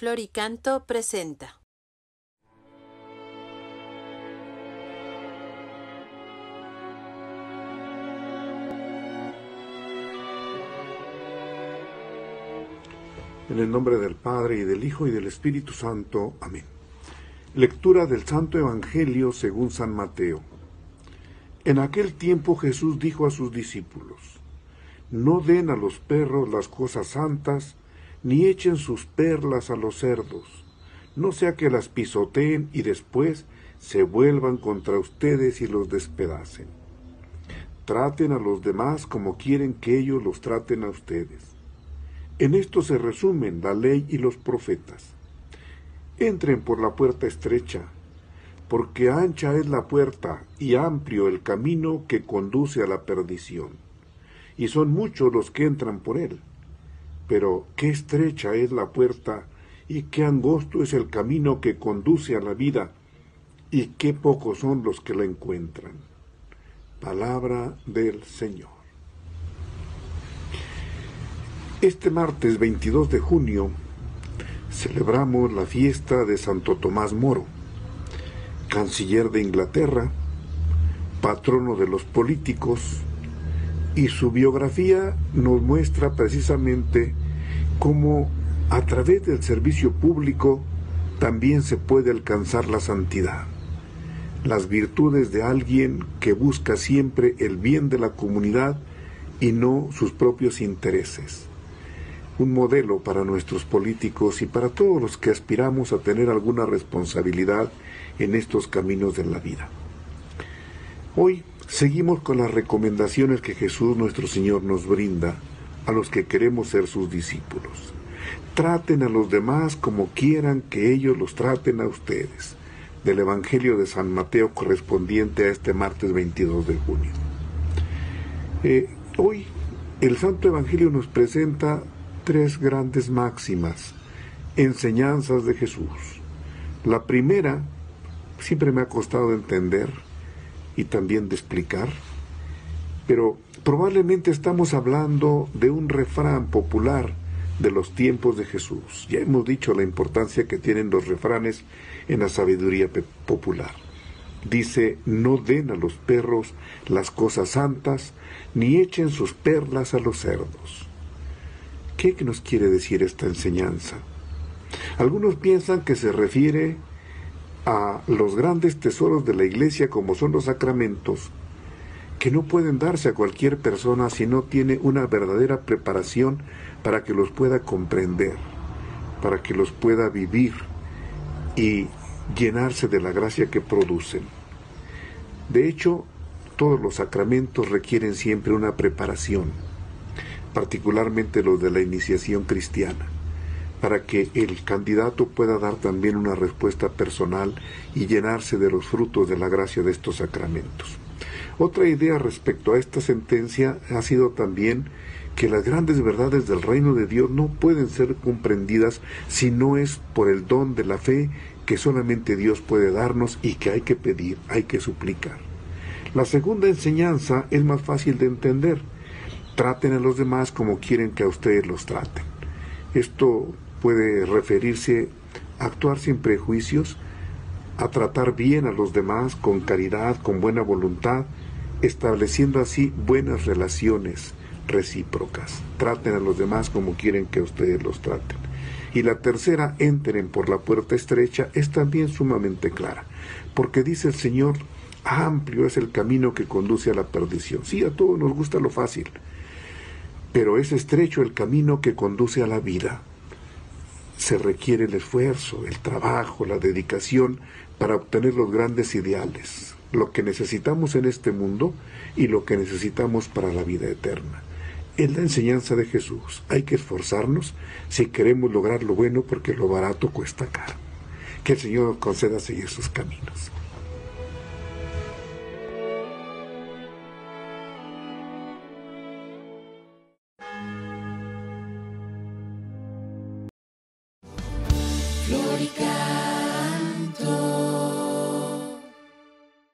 Floricanto presenta. En el nombre del Padre y del Hijo y del Espíritu Santo. Amén. Lectura del Santo Evangelio según San Mateo. En aquel tiempo Jesús dijo a sus discípulos, No den a los perros las cosas santas, ni echen sus perlas a los cerdos, no sea que las pisoteen y después se vuelvan contra ustedes y los despedacen. Traten a los demás como quieren que ellos los traten a ustedes. En esto se resumen la ley y los profetas. Entren por la puerta estrecha, porque ancha es la puerta y amplio el camino que conduce a la perdición, y son muchos los que entran por él pero qué estrecha es la puerta y qué angosto es el camino que conduce a la vida y qué pocos son los que la encuentran. Palabra del Señor. Este martes 22 de junio celebramos la fiesta de Santo Tomás Moro, canciller de Inglaterra, patrono de los políticos, y su biografía nos muestra precisamente cómo a través del servicio público también se puede alcanzar la santidad, las virtudes de alguien que busca siempre el bien de la comunidad y no sus propios intereses. Un modelo para nuestros políticos y para todos los que aspiramos a tener alguna responsabilidad en estos caminos de la vida. Hoy seguimos con las recomendaciones que Jesús nuestro Señor nos brinda a los que queremos ser sus discípulos. Traten a los demás como quieran que ellos los traten a ustedes. Del Evangelio de San Mateo correspondiente a este martes 22 de junio. Eh, hoy el Santo Evangelio nos presenta tres grandes máximas, enseñanzas de Jesús. La primera siempre me ha costado entender y también de explicar, pero probablemente estamos hablando de un refrán popular de los tiempos de Jesús. Ya hemos dicho la importancia que tienen los refranes en la sabiduría popular. Dice, no den a los perros las cosas santas, ni echen sus perlas a los cerdos. ¿Qué nos quiere decir esta enseñanza? Algunos piensan que se refiere a los grandes tesoros de la iglesia como son los sacramentos, que no pueden darse a cualquier persona si no tiene una verdadera preparación para que los pueda comprender, para que los pueda vivir y llenarse de la gracia que producen. De hecho, todos los sacramentos requieren siempre una preparación, particularmente los de la iniciación cristiana para que el candidato pueda dar también una respuesta personal y llenarse de los frutos de la gracia de estos sacramentos. Otra idea respecto a esta sentencia ha sido también que las grandes verdades del reino de Dios no pueden ser comprendidas si no es por el don de la fe que solamente Dios puede darnos y que hay que pedir, hay que suplicar. La segunda enseñanza es más fácil de entender. Traten a los demás como quieren que a ustedes los traten. Esto puede referirse a actuar sin prejuicios, a tratar bien a los demás con caridad, con buena voluntad, estableciendo así buenas relaciones recíprocas. Traten a los demás como quieren que ustedes los traten. Y la tercera, entren por la puerta estrecha, es también sumamente clara, porque dice el Señor, amplio es el camino que conduce a la perdición. Sí, a todos nos gusta lo fácil, pero es estrecho el camino que conduce a la vida se requiere el esfuerzo, el trabajo, la dedicación para obtener los grandes ideales, lo que necesitamos en este mundo y lo que necesitamos para la vida eterna. Es la enseñanza de Jesús. Hay que esforzarnos si queremos lograr lo bueno porque lo barato cuesta caro. Que el Señor conceda seguir sus caminos.